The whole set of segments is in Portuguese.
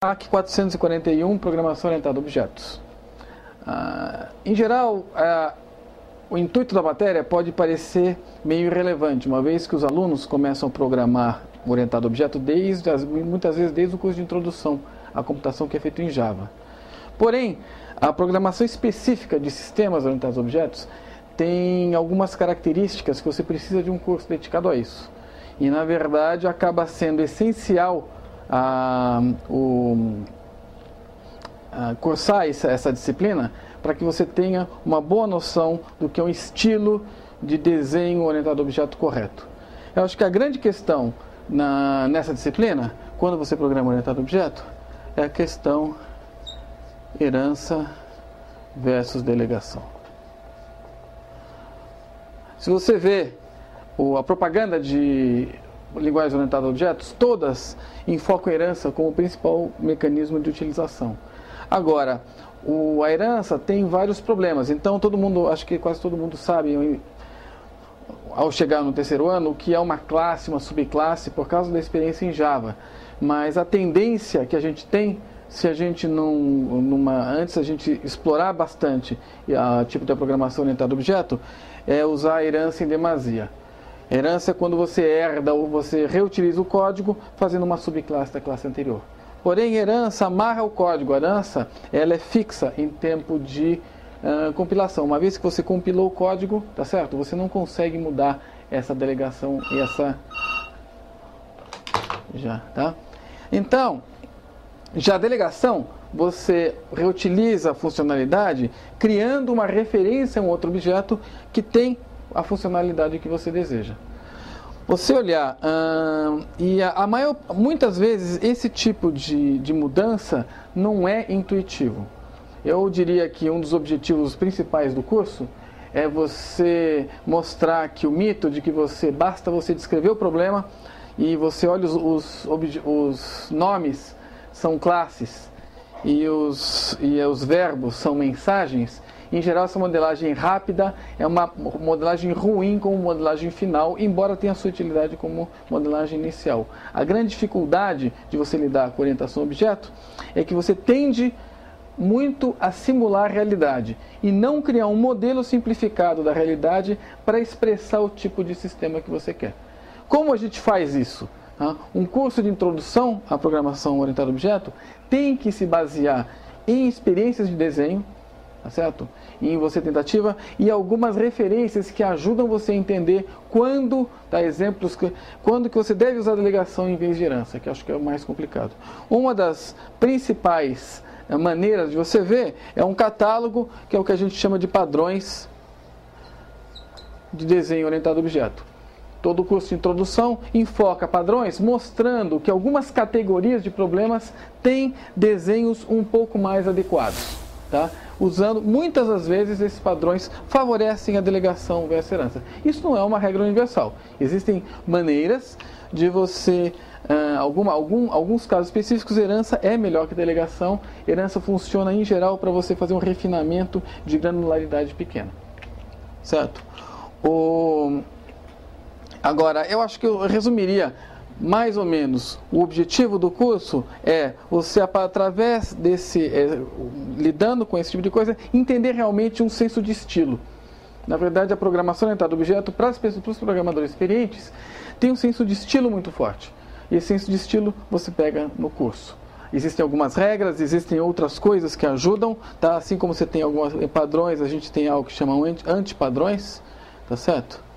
PAC 441, Programação Orientada a Objetos. Ah, em geral, ah, o intuito da matéria pode parecer meio irrelevante, uma vez que os alunos começam a programar orientado a objeto desde, muitas vezes desde o curso de introdução à computação que é feito em Java. Porém, a programação específica de sistemas orientados a objetos tem algumas características que você precisa de um curso dedicado a isso. E, na verdade, acaba sendo essencial a, o, a cursar essa, essa disciplina para que você tenha uma boa noção do que é um estilo de desenho orientado a objeto correto. Eu acho que a grande questão na, nessa disciplina, quando você programa orientado a objeto, é a questão herança versus delegação. Se você vê a propaganda de linguagens orientadas a objetos, todas enfocam a herança como principal mecanismo de utilização. Agora, o, a herança tem vários problemas, então todo mundo, acho que quase todo mundo sabe, ao chegar no terceiro ano, o que é uma classe, uma subclasse, por causa da experiência em Java. Mas a tendência que a gente tem, se a gente não, numa, antes a gente explorar bastante a tipo de programação orientada a objeto, é usar a herança em demasia. Herança é quando você herda ou você reutiliza o código fazendo uma subclasse da classe anterior. Porém, herança amarra o código. A herança ela é fixa em tempo de uh, compilação. Uma vez que você compilou o código, tá certo? Você não consegue mudar essa delegação e essa já, tá? Então, já a delegação, você reutiliza a funcionalidade criando uma referência a um outro objeto que tem a funcionalidade que você deseja. Você olhar, e a, a, maior, muitas vezes esse tipo de, de mudança não é intuitivo. Eu diria que um dos objetivos principais do curso é você mostrar que o mito de que você basta você descrever o problema e você olha os, os, os nomes são classes e os, e os verbos são mensagens, em geral, essa modelagem rápida é uma modelagem ruim como modelagem final, embora tenha sua utilidade como modelagem inicial. A grande dificuldade de você lidar com orientação objeto é que você tende muito a simular a realidade e não criar um modelo simplificado da realidade para expressar o tipo de sistema que você quer. Como a gente faz isso? Um curso de introdução à programação orientada a objeto tem que se basear em experiências de desenho, tá certo? Em você tentativa e algumas referências que ajudam você a entender quando, dá exemplos, quando que você deve usar delegação em vez de herança, que acho que é o mais complicado. Uma das principais eh, maneiras de você ver é um catálogo, que é o que a gente chama de padrões de desenho orientado a objeto. Todo o curso de introdução enfoca padrões, mostrando que algumas categorias de problemas têm desenhos um pouco mais adequados. Tá? Usando muitas das vezes esses padrões favorecem a delegação versus herança. Isso não é uma regra universal. Existem maneiras de você Uh, alguma, algum, alguns casos específicos, herança é melhor que delegação. Herança funciona em geral para você fazer um refinamento de granularidade pequena. Certo? O, Agora, eu acho que eu resumiria mais ou menos o objetivo do curso é você através desse é, lidando com esse tipo de coisa entender realmente um senso de estilo. Na verdade a programação orientada a objeto para, as pessoas, para os programadores experientes tem um senso de estilo muito forte. E esse senso de estilo você pega no curso. Existem algumas regras existem outras coisas que ajudam tá? Assim como você tem alguns padrões a gente tem algo que chama antipadrões tá certo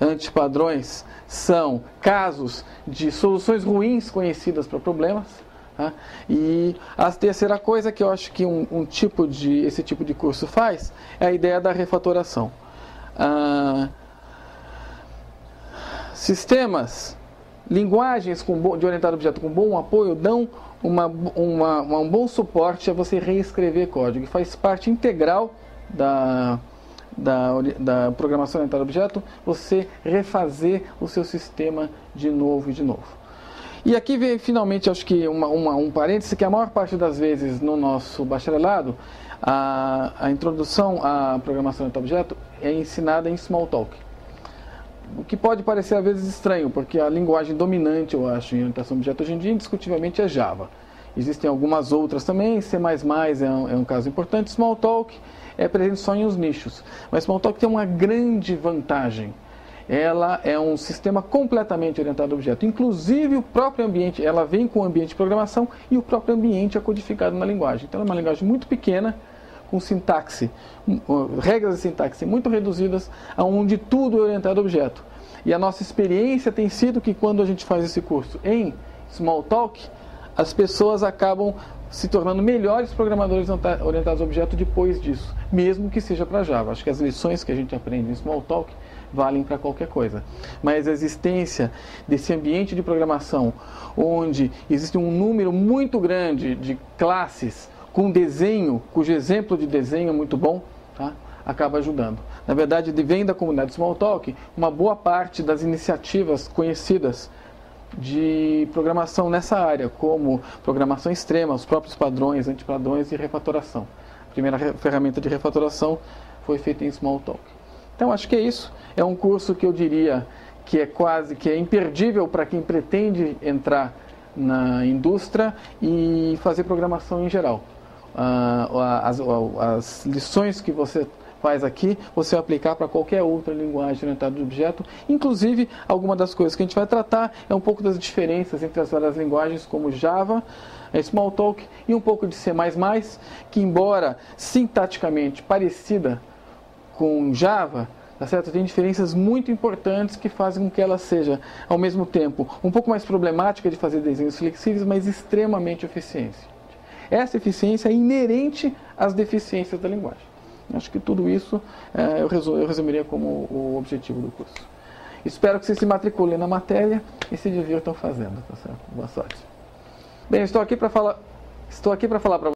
antipadrões são casos de soluções ruins conhecidas para problemas. Tá? E a terceira coisa que eu acho que um, um, tipo de, esse tipo de curso faz é a ideia da refatoração. Ah, sistemas, linguagens com de orientado a objeto com bom apoio dão uma, uma, um bom suporte a você reescrever código. Faz parte integral da, da, da programação orientada a objeto, você refazer o seu sistema de novo e de novo. E aqui vem finalmente, acho que uma, uma, um parêntese, que a maior parte das vezes no nosso bacharelado, a, a introdução à programação orientada a objeto é ensinada em Smalltalk. O que pode parecer às vezes estranho, porque a linguagem dominante, eu acho, em orientação a objeto hoje em dia, indiscutivelmente é Java. Existem algumas outras também, C++ é um, é um caso importante, Smalltalk é presente só em os nichos. Mas Smalltalk tem uma grande vantagem. Ela é um sistema completamente orientado a objeto. Inclusive o próprio ambiente, ela vem com o ambiente de programação e o próprio ambiente é codificado na linguagem. Então é uma linguagem muito pequena, com sintaxe, regras de sintaxe muito reduzidas, onde tudo é orientado a objeto. E a nossa experiência tem sido que quando a gente faz esse curso em Smalltalk, as pessoas acabam se tornando melhores programadores orientados a objeto depois disso, mesmo que seja para Java. Acho que as lições que a gente aprende em Smalltalk valem para qualquer coisa. Mas a existência desse ambiente de programação, onde existe um número muito grande de classes com desenho, cujo exemplo de desenho é muito bom, tá? acaba ajudando. Na verdade, vem da comunidade Smalltalk uma boa parte das iniciativas conhecidas de programação nessa área, como programação extrema, os próprios padrões, antipadrões e refatoração. A primeira ferramenta de refatoração foi feita em Smalltalk. Então acho que é isso. É um curso que eu diria que é quase que é imperdível para quem pretende entrar na indústria e fazer programação em geral. Uh, as, as lições que você faz aqui, você vai aplicar para qualquer outra linguagem orientada de objeto. Inclusive, alguma das coisas que a gente vai tratar é um pouco das diferenças entre as várias linguagens, como Java, eh, Smalltalk e um pouco de C++, que embora sintaticamente parecida com Java, tá certo? tem diferenças muito importantes que fazem com que ela seja, ao mesmo tempo, um pouco mais problemática de fazer desenhos flexíveis, mas extremamente eficiente. Essa eficiência é inerente às deficiências da linguagem. Acho que tudo isso é, eu, resum, eu resumiria como o objetivo do curso. Espero que vocês se matriculem na matéria e se divirtam fazendo, tá certo? Boa sorte. Bem, estou aqui para falar, estou aqui para falar para